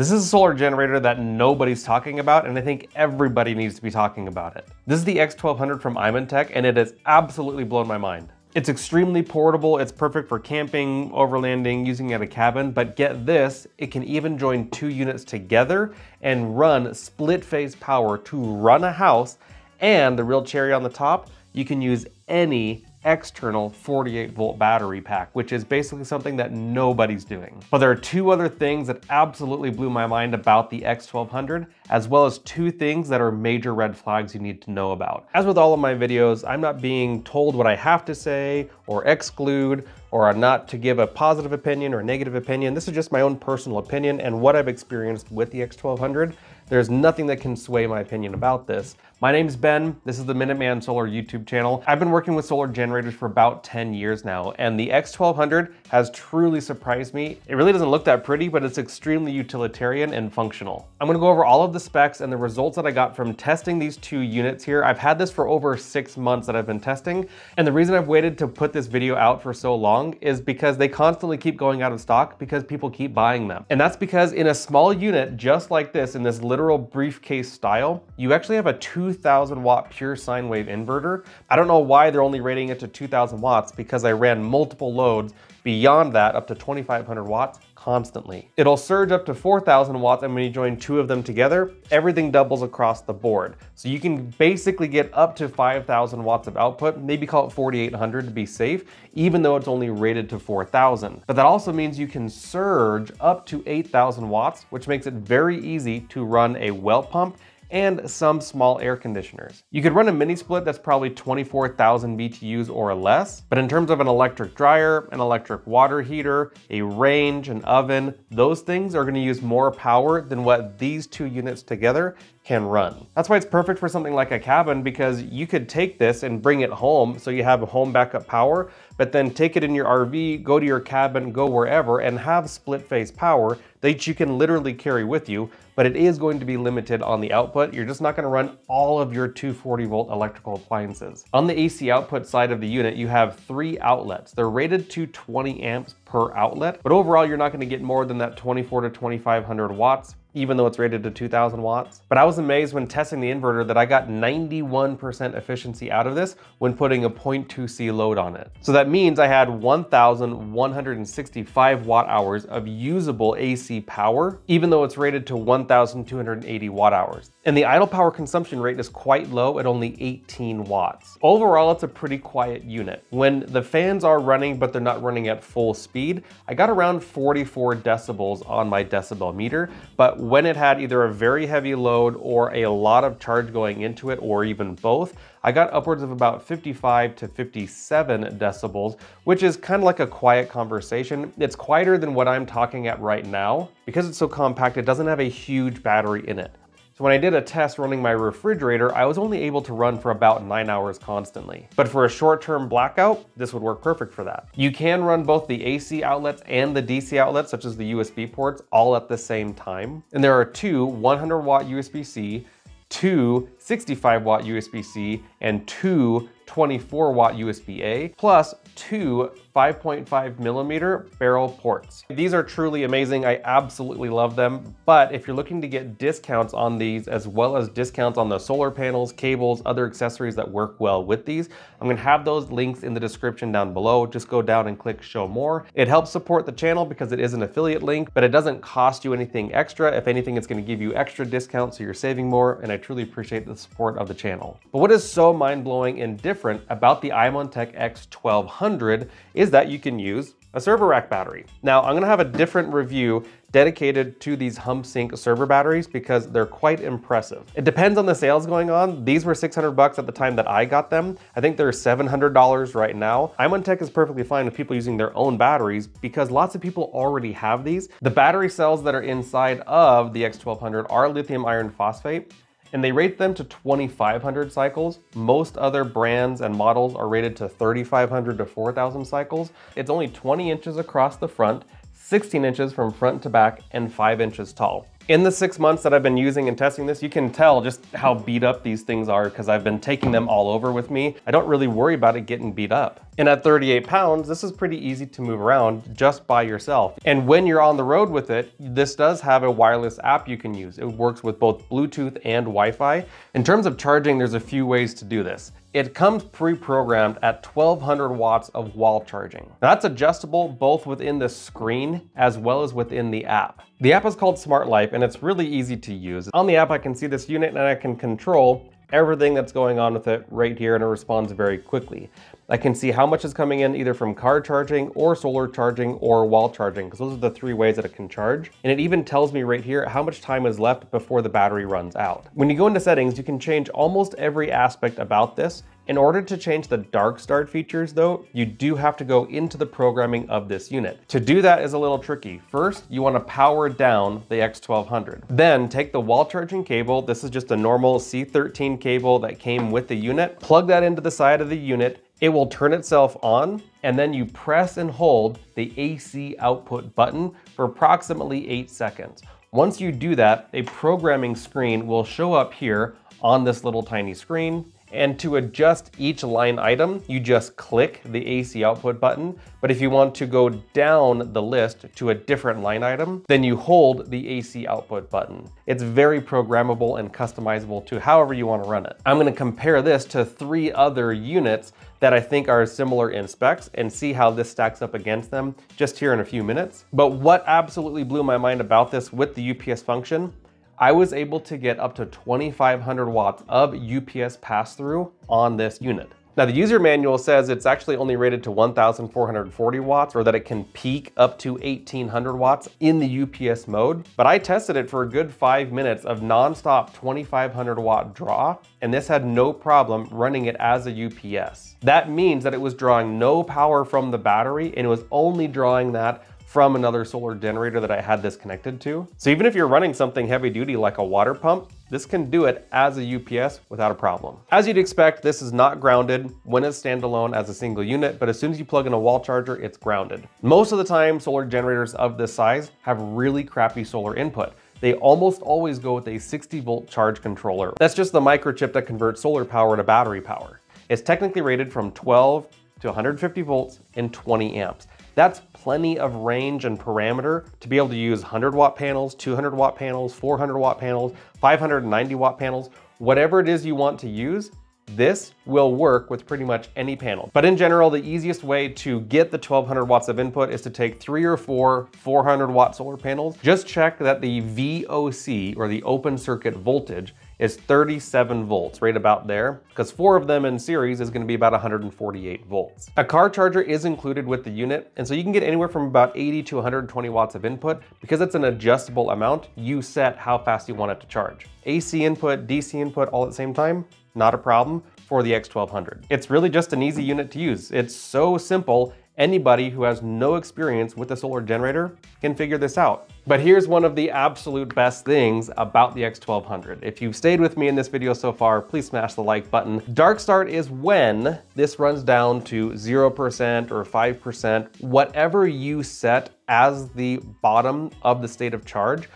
This is a solar generator that nobody's talking about, and I think everybody needs to be talking about it. This is the X1200 from iMontek, and it has absolutely blown my mind. It's extremely portable, it's perfect for camping, overlanding, using at a cabin, but get this, it can even join two units together and run split phase power to run a house, and the real cherry on the top, you can use any external 48 volt battery pack, which is basically something that nobody's doing. But there are two other things that absolutely blew my mind about the X1200, as well as two things that are major red flags you need to know about. As with all of my videos, I'm not being told what I have to say or exclude or not to give a positive opinion or negative opinion. This is just my own personal opinion and what I've experienced with the X1200. There's nothing that can sway my opinion about this. My name's Ben, this is the Minuteman Solar YouTube channel. I've been working with solar generators for about 10 years now, and the X1200 has truly surprised me. It really doesn't look that pretty, but it's extremely utilitarian and functional. I'm gonna go over all of the specs and the results that I got from testing these two units here. I've had this for over six months that I've been testing, and the reason I've waited to put this video out for so long is because they constantly keep going out of stock because people keep buying them. And that's because in a small unit just like this, in this literal briefcase style, you actually have a 2000 watt pure sine wave inverter. I don't know why they're only rating it to 2000 watts because I ran multiple loads beyond that up to 2500 watts constantly. It'll surge up to 4000 watts and when you join two of them together, everything doubles across the board. So you can basically get up to 5000 watts of output, maybe call it 4800 to be safe, even though it's only rated to 4000. But that also means you can surge up to 8000 watts, which makes it very easy to run a well pump and some small air conditioners. You could run a mini split that's probably 24,000 BTUs or less, but in terms of an electric dryer, an electric water heater, a range, an oven, those things are gonna use more power than what these two units together can run. That's why it's perfect for something like a cabin because you could take this and bring it home so you have home backup power, but then take it in your RV, go to your cabin, go wherever and have split phase power that you can literally carry with you, but it is going to be limited on the output. You're just not gonna run all of your 240 volt electrical appliances. On the AC output side of the unit, you have three outlets. They're rated to 20 amps per outlet, but overall you're not gonna get more than that 24 to 2500 watts even though it's rated to 2000 watts. But I was amazed when testing the inverter that I got 91% efficiency out of this when putting a 0.2C load on it. So that means I had 1,165 watt hours of usable AC power, even though it's rated to 1,280 watt hours. And the idle power consumption rate is quite low at only 18 watts. Overall, it's a pretty quiet unit. When the fans are running, but they're not running at full speed, I got around 44 decibels on my decibel meter, but when it had either a very heavy load or a lot of charge going into it, or even both, I got upwards of about 55 to 57 decibels, which is kind of like a quiet conversation. It's quieter than what I'm talking at right now. Because it's so compact, it doesn't have a huge battery in it. So when I did a test running my refrigerator, I was only able to run for about nine hours constantly. But for a short-term blackout, this would work perfect for that. You can run both the AC outlets and the DC outlets, such as the USB ports, all at the same time. And there are two 100 watt USB-C, two 65 watt USB-C, and two 24 watt USB-A, plus two 5.5 millimeter barrel ports. These are truly amazing. I absolutely love them. But if you're looking to get discounts on these, as well as discounts on the solar panels, cables, other accessories that work well with these, I'm gonna have those links in the description down below. Just go down and click show more. It helps support the channel because it is an affiliate link, but it doesn't cost you anything extra. If anything, it's gonna give you extra discounts so you're saving more, and I truly appreciate the support of the channel. But what is so mind-blowing and different about the iMontek X1200 that you can use a server rack battery. Now, I'm gonna have a different review dedicated to these Humsienk server batteries because they're quite impressive. It depends on the sales going on. These were 600 bucks at the time that I got them. I think they're $700 right now. iMontek is perfectly fine with people using their own batteries because lots of people already have these. The battery cells that are inside of the X1200 are lithium iron phosphate and they rate them to 2,500 cycles. Most other brands and models are rated to 3,500 to 4,000 cycles. It's only 20 inches across the front, 16 inches from front to back, and 5 inches tall. In the six months that I've been using and testing this, you can tell just how beat up these things are because I've been taking them all over with me. I don't really worry about it getting beat up. And at 38 pounds, this is pretty easy to move around just by yourself. And when you're on the road with it, this does have a wireless app you can use. It works with both Bluetooth and Wi-Fi. In terms of charging, there's a few ways to do this. It comes pre-programmed at 1200 watts of wall charging. Now, that's adjustable both within the screen as well as within the app. The app is called Smart Life and it's really easy to use. On the app, I can see this unit and I can control everything that's going on with it right here and it responds very quickly. I can see how much is coming in either from car charging or solar charging or wall charging because those are the three ways that it can charge. And it even tells me right here how much time is left before the battery runs out. When you go into settings, you can change almost every aspect about this in order to change the dark start features though, you do have to go into the programming of this unit. To do that is a little tricky. First, you wanna power down the X1200. Then take the wall charging cable, this is just a normal C13 cable that came with the unit, plug that into the side of the unit, it will turn itself on and then you press and hold the AC output button for approximately eight seconds. Once you do that, a programming screen will show up here on this little tiny screen and to adjust each line item, you just click the AC output button. But if you want to go down the list to a different line item, then you hold the AC output button. It's very programmable and customizable to however you want to run it. I'm going to compare this to three other units that I think are similar in specs and see how this stacks up against them just here in a few minutes. But what absolutely blew my mind about this with the UPS function I was able to get up to 2,500 watts of UPS pass-through on this unit. Now the user manual says it's actually only rated to 1,440 watts or that it can peak up to 1,800 watts in the UPS mode, but I tested it for a good five minutes of nonstop 2,500 watt draw, and this had no problem running it as a UPS. That means that it was drawing no power from the battery and it was only drawing that from another solar generator that I had this connected to. So even if you're running something heavy duty like a water pump, this can do it as a UPS without a problem. As you'd expect, this is not grounded when it's standalone as a single unit, but as soon as you plug in a wall charger, it's grounded. Most of the time, solar generators of this size have really crappy solar input they almost always go with a 60 volt charge controller. That's just the microchip that converts solar power to battery power. It's technically rated from 12 to 150 volts and 20 amps. That's plenty of range and parameter to be able to use 100 watt panels, 200 watt panels, 400 watt panels, 590 watt panels, whatever it is you want to use, this will work with pretty much any panel. But in general, the easiest way to get the 1200 watts of input is to take three or four 400 watt solar panels. Just check that the VOC or the open circuit voltage is 37 volts, right about there, because four of them in series is gonna be about 148 volts. A car charger is included with the unit, and so you can get anywhere from about 80 to 120 watts of input. Because it's an adjustable amount, you set how fast you want it to charge. AC input, DC input all at the same time, not a problem for the X1200. It's really just an easy unit to use. It's so simple Anybody who has no experience with a solar generator can figure this out. But here's one of the absolute best things about the X1200. If you've stayed with me in this video so far, please smash the like button. Dark start is when this runs down to 0% or 5%, whatever you set as the bottom of the state of charge.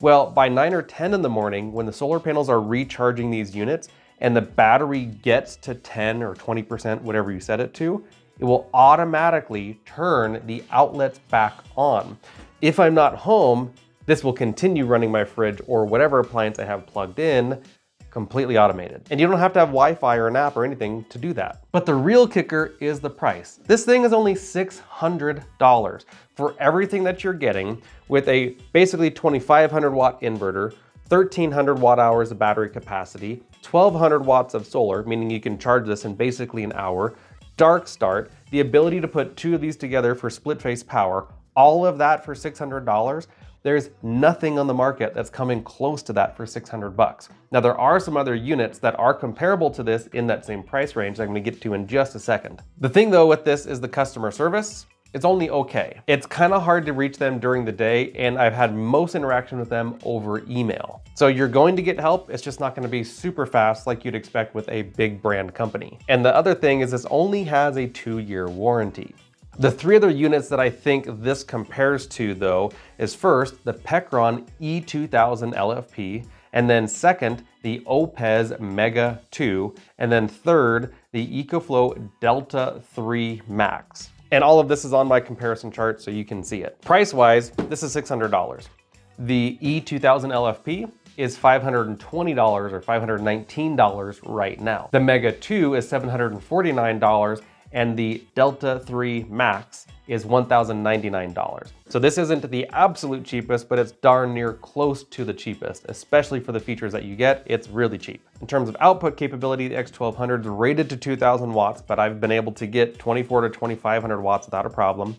Well, by 9 or 10 in the morning, when the solar panels are recharging these units and the battery gets to 10 or 20%, whatever you set it to, it will automatically turn the outlets back on. If I'm not home, this will continue running my fridge or whatever appliance I have plugged in completely automated. And you don't have to have Wi-Fi or an app or anything to do that. But the real kicker is the price. This thing is only $600 for everything that you're getting with a basically 2500 watt inverter, 1300 watt hours of battery capacity, 1200 watts of solar, meaning you can charge this in basically an hour, Dark Start, the ability to put two of these together for split face power, all of that for $600, there's nothing on the market that's coming close to that for 600 bucks. Now there are some other units that are comparable to this in that same price range that I'm gonna get to in just a second. The thing though with this is the customer service it's only okay. It's kind of hard to reach them during the day and I've had most interaction with them over email. So you're going to get help, it's just not gonna be super fast like you'd expect with a big brand company. And the other thing is this only has a two year warranty. The three other units that I think this compares to though is first the Pecron E2000 LFP, And then second, the Oupes Mega 2. And then third, the EcoFlow Delta 3 Max. And all of this is on my comparison chart so you can see it. Price-wise, this is $600. The E2000 LFP is $520 or $519 right now. The Mega 2 is $749 and the Delta 3 Max is $1,099. So this isn't the absolute cheapest, but it's darn near close to the cheapest, especially for the features that you get, it's really cheap. In terms of output capability, the X1200 is rated to 2000 watts, but I've been able to get 24 to 2500 watts without a problem.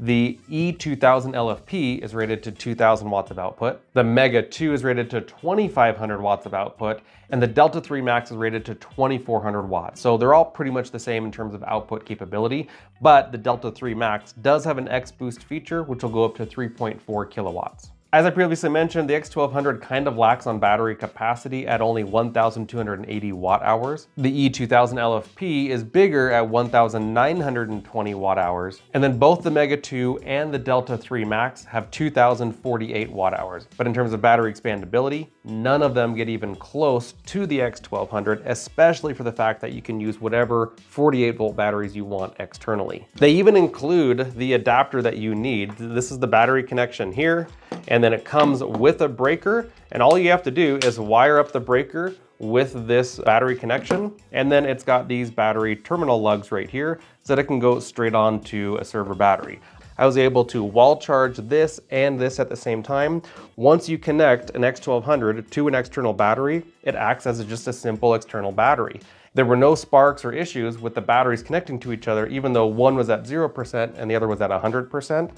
The E2000 LFP is rated to 2000 watts of output. The Mega 2 is rated to 2500 watts of output, and the Delta 3 Max is rated to 2400 watts. So they're all pretty much the same in terms of output capability, but the Delta 3 Max does have an X Boost feature, which will go up to 3.4 kilowatts. As I previously mentioned, the X1200 kind of lacks on battery capacity at only 1,280 watt hours. The E2000 LFP is bigger at 1,920 watt hours, and then both the Mega 2 and the Delta 3 Max have 2,048 watt hours. But in terms of battery expandability, none of them get even close to the X1200, especially for the fact that you can use whatever 48 volt batteries you want externally. They even include the adapter that you need. This is the battery connection here, and then it comes with a breaker and all you have to do is wire up the breaker with this battery connection and then it's got these battery terminal lugs right here so that it can go straight on to a server battery. I was able to wall charge this and this at the same time. Once you connect an X1200 to an external battery, it acts as just a simple external battery. There were no sparks or issues with the batteries connecting to each other, even though one was at 0% and the other was at 100%.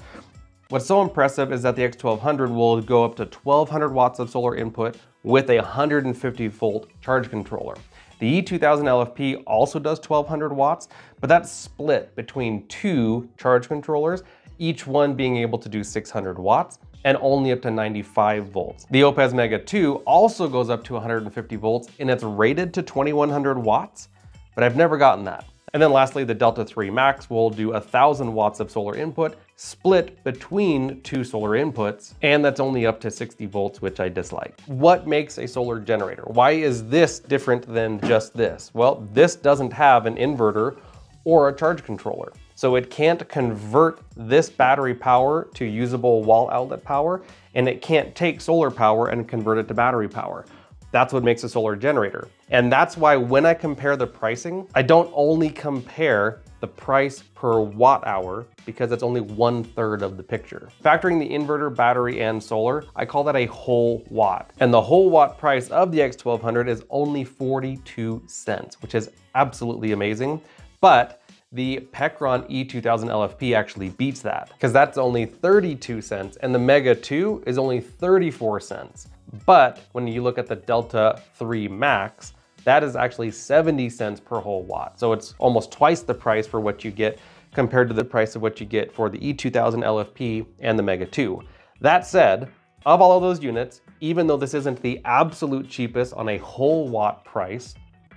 What's so impressive is that the X1200 will go up to 1200 watts of solar input with a 150 volt charge controller. The E2000 LFP also does 1200 watts, but that's split between two charge controllers, each one being able to do 600 watts and only up to 95 volts. The Oupes Mega 2 also goes up to 150 volts and it's rated to 2100 watts, but I've never gotten that. And then lastly, the Delta 3 Max will do 1000 watts of solar input split between two solar inputs, and that's only up to 60 volts, which I dislike. What makes a solar generator? Why is this different than just this? Well, this doesn't have an inverter or a charge controller. So it can't convert this battery power to usable wall outlet power, and it can't take solar power and convert it to battery power. That's what makes a solar generator. And that's why when I compare the pricing, I don't only compare the price per watt hour because that's only one third of the picture. Factoring the inverter, battery, and solar, I call that a whole watt. And the whole watt price of the X1200 is only 42 cents, which is absolutely amazing. But the Pecron E2000 LFP actually beats that because that's only 32 cents and the Mega 2 is only 34 cents. But when you look at the Delta 3 Max, that is actually 70 cents per whole watt. So it's almost twice the price for what you get compared to the price of what you get for the E2000 LFP and the Mega 2. That said, of all of those units, even though this isn't the absolute cheapest on a whole watt price,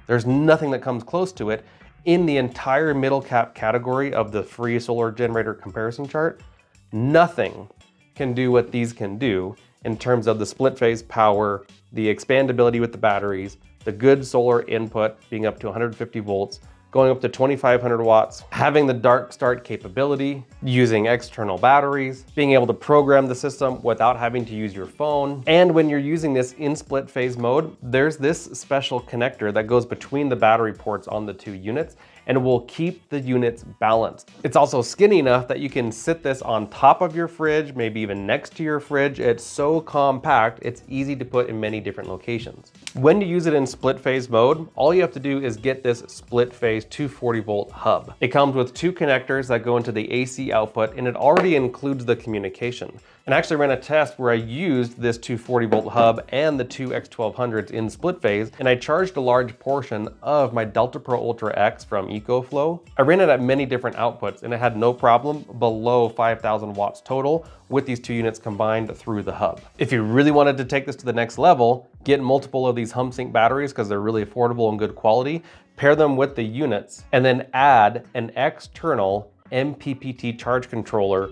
there's nothing that comes close to it in the entire middle cap category of the free solar generator comparison chart. Nothing can do what these can do in terms of the split phase power, the expandability with the batteries, the good solar input being up to 150 volts, going up to 2500 watts, having the dark start capability, using external batteries, being able to program the system without having to use your phone. And when you're using this in split phase mode, there's this special connector that goes between the battery ports on the two units and will keep the units balanced. It's also skinny enough that you can sit this on top of your fridge, maybe even next to your fridge. It's so compact, it's easy to put in many different locations. When you use it in split phase mode, all you have to do is get this split phase 240 volt hub. It comes with two connectors that go into the AC output and it already includes the communication and actually ran a test where I used this 240 volt hub and the two X1200s in split phase, and I charged a large portion of my Delta Pro Ultra X from EcoFlow. I ran it at many different outputs and it had no problem below 5,000 watts total with these two units combined through the hub. If you really wanted to take this to the next level, get multiple of these Humsienk batteries because they're really affordable and good quality, pair them with the units, and then add an external MPPT charge controller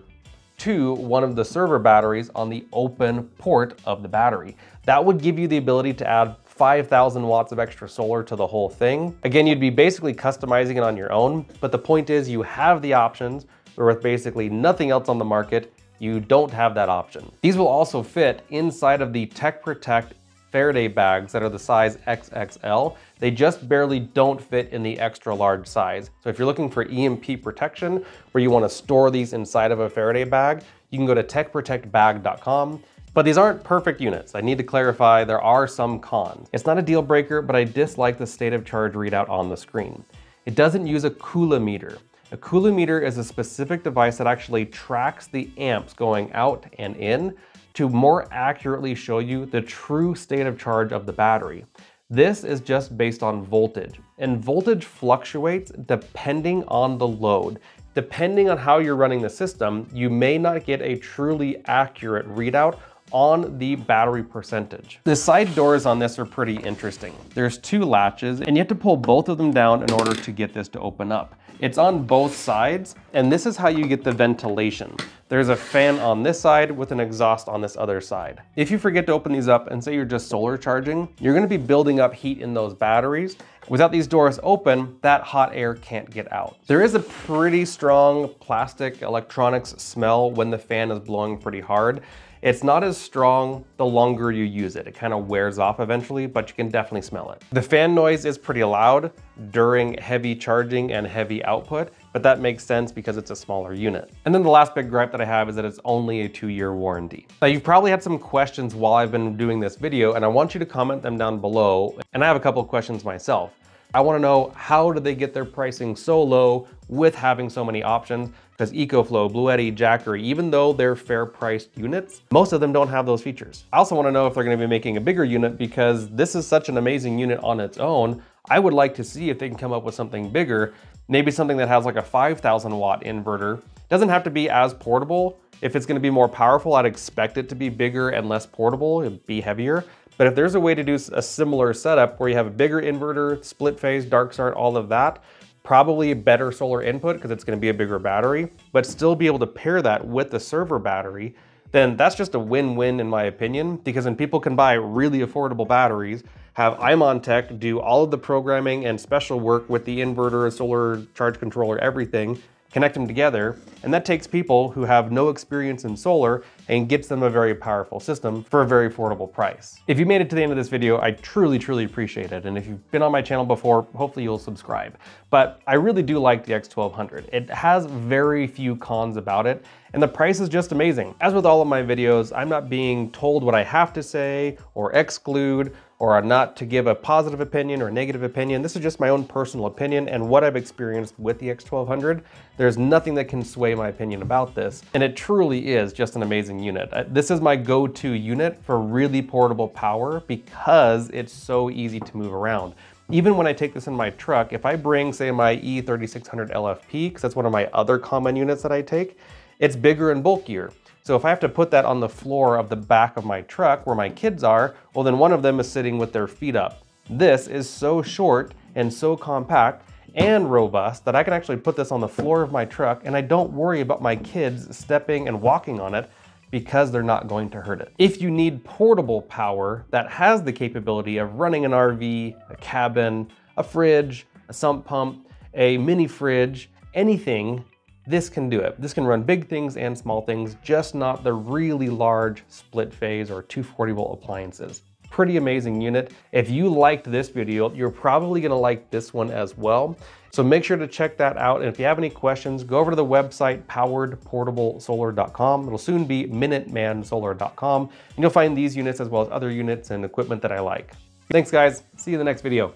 to one of the server batteries on the open port of the battery. That would give you the ability to add 5,000 watts of extra solar to the whole thing. Again, you'd be basically customizing it on your own, but the point is you have the options where with basically nothing else on the market, you don't have that option. These will also fit inside of the Tech Protect Faraday bags that are the size XXL. They just barely don't fit in the extra large size. So if you're looking for EMP protection, where you wanna store these inside of a Faraday bag, you can go to techprotectbag.com. But these aren't perfect units. I need to clarify there are some cons. It's not a deal breaker, but I dislike the state of charge readout on the screen. It doesn't use a coulometer. A coulometer is a specific device that actually tracks the amps going out and in to more accurately show you the true state of charge of the battery. This is just based on voltage, and voltage fluctuates depending on the load. Depending on how you're running the system, you may not get a truly accurate readout on the battery percentage. The side doors on this are pretty interesting. There's two latches and you have to pull both of them down in order to get this to open up. It's on both sides, and this is how you get the ventilation. There's a fan on this side with an exhaust on this other side. If you forget to open these up and say you're just solar charging, you're gonna be building up heat in those batteries. Without these doors open, that hot air can't get out. There is a pretty strong plastic electronics smell when the fan is blowing pretty hard. It's not as strong the longer you use it. It kind of wears off eventually, but you can definitely smell it. The fan noise is pretty loud during heavy charging and heavy output, but that makes sense because it's a smaller unit. And then the last big gripe that I have is that it's only a two year warranty. Now you've probably had some questions while I've been doing this video and I want you to comment them down below. And I have a couple of questions myself. I wanna know how do they get their pricing so low with having so many options? Because EcoFlow, Bluetti, Jackery, even though they're fair priced units, most of them don't have those features. I also wanna know if they're gonna be making a bigger unit because this is such an amazing unit on its own. I would like to see if they can come up with something bigger, maybe something that has like a 5,000 watt inverter. Doesn't have to be as portable. If it's gonna be more powerful, I'd expect it to be bigger and less portable, it'd be heavier. But if there's a way to do a similar setup where you have a bigger inverter, split phase, dark start, all of that, probably better solar input because it's gonna be a bigger battery, but still be able to pair that with the server battery, then that's just a win-win in my opinion, because then people can buy really affordable batteries, have iMontek do all of the programming and special work with the inverter, a solar charge controller, everything, connect them together, and that takes people who have no experience in solar and gets them a very powerful system for a very affordable price. If you made it to the end of this video, I truly, truly appreciate it. And if you've been on my channel before, hopefully you'll subscribe. But I really do like the X1200. It has very few cons about it, and the price is just amazing. As with all of my videos, I'm not being told what I have to say or exclude or not to give a positive opinion or a negative opinion. This is just my own personal opinion and what I've experienced with the X1200. There's nothing that can sway my opinion about this, and it truly is just an amazing unit. This is my go-to unit for really portable power because it's so easy to move around. Even when I take this in my truck, if I bring, say, my E3600 LFP, because that's one of my other common units that I take, it's bigger and bulkier. So if I have to put that on the floor of the back of my truck where my kids are, well then one of them is sitting with their feet up. This is so short and so compact and robust that I can actually put this on the floor of my truck and I don't worry about my kids stepping and walking on it because they're not going to hurt it. If you need portable power that has the capability of running an RV, a cabin, a fridge, a sump pump, a mini fridge, anything this can do it. This can run big things and small things, just not the really large split phase or 240 volt appliances. Pretty amazing unit. If you liked this video, you're probably gonna like this one as well. So make sure to check that out. And if you have any questions, go over to the website poweredportablesolar.com. It'll soon be minutemansolar.com. And you'll find these units as well as other units and equipment that I like. Thanks guys, see you in the next video.